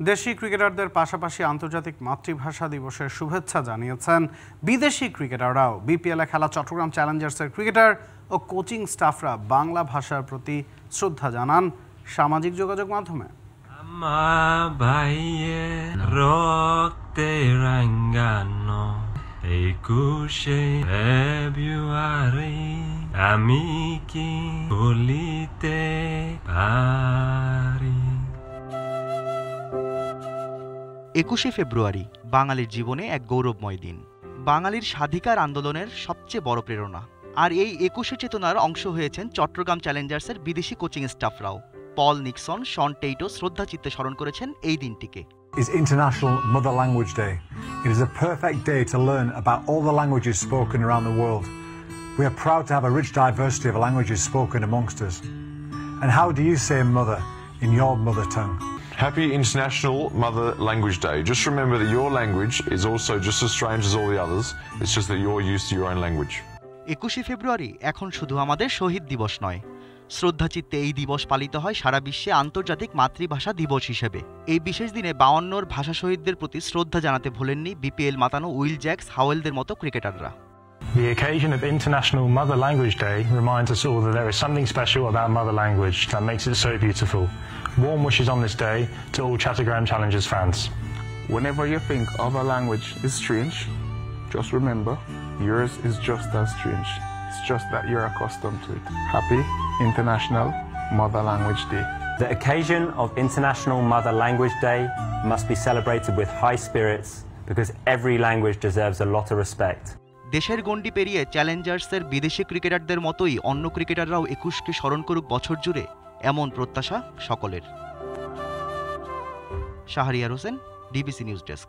দেশি ক্রিকেটারদের পাশাপাশি আন্তর্জাতিক মাতৃভাষা দিবসের শুভেচ্ছা জানিয়েছেন বিদেশি ক্রিকেটাররাও। বিপিএলে খেলা চট্টগ্রাম চ্যালেঞ্জার্সের ক্রিকেটার ও কোচিং স্টাফরা বাংলা ভাষার প্রতি শ্রদ্ধা জানান সামাজিক যোগাযোগ মাধ্যমে। একুশে ফেব্রুয়ারি আমি কি বলিতে পারি একুশে ফেব্রুয়ারি বাঙালির জীবনে এক গৌরবময় দিন বাঙালির স্বাধিকার আন্দোলনের সবচেয়ে বড় প্রেরণা আর এই একুশে চেতনার অংশ হয়েছেন চট্টগ্রাম চ্যালেঞ্জার্সের বিদেশি কোচিং স্টাফরাও পল নিক্সন শন টেইটো শ্রদ্ধা চিত্তে স্মরণ করেছেন এই দিনটিকে is International Mother Language Day. It is a perfect day to learn about all the languages spoken around the world. We are proud to have a rich diversity of languages spoken amongst us. And how do you say mother in your mother tongue? Happy International Mother Language Day. Just remember that your language is also just as strange as all the others. It's just that you're used to your own language. একুশে ফেব্রুয়ারি এখন শুধু আমাদের শহীদ দিবস নয় শ্রদ্ধাচিত্তে এই দিবস পালিত হয় সারা বিশ্বে আন্তর্জাতিক মাতৃভাষা দিবস হিসেবে এই বিশেষ দিনে বাউন্নর ভাষা শহীদদের প্রতি শ্রদ্ধা জানাতে ভোলেননি বিপিএল মাতানো উইল জ্যাক্স হাওয়েলদের মতো ক্রিকেটাররা The occasion of International Mother Language Day reminds us all that there is something special about mother language that makes it so beautiful. Warm wishes on this day to all Chattergram Challengers fans. Whenever you think of a language is strange, just remember yours is just as strange. It's just that you're accustomed to it. Happy International Mother Language Day. The occasion of International Mother Language Day must be celebrated with high spirits because every language deserves a lot of respect. দেশের গণ্ডি পেরিয়ে চ্যালেঞ্জার্সের বিদেশি ক্রিকেটারদের মতোই অন্য ক্রিকেটাররাও একুশকে স্মরণ করুক বছর জুড়ে, এমন প্রত্যাশা সকলের। Shahriar Hossain, DBC news desk.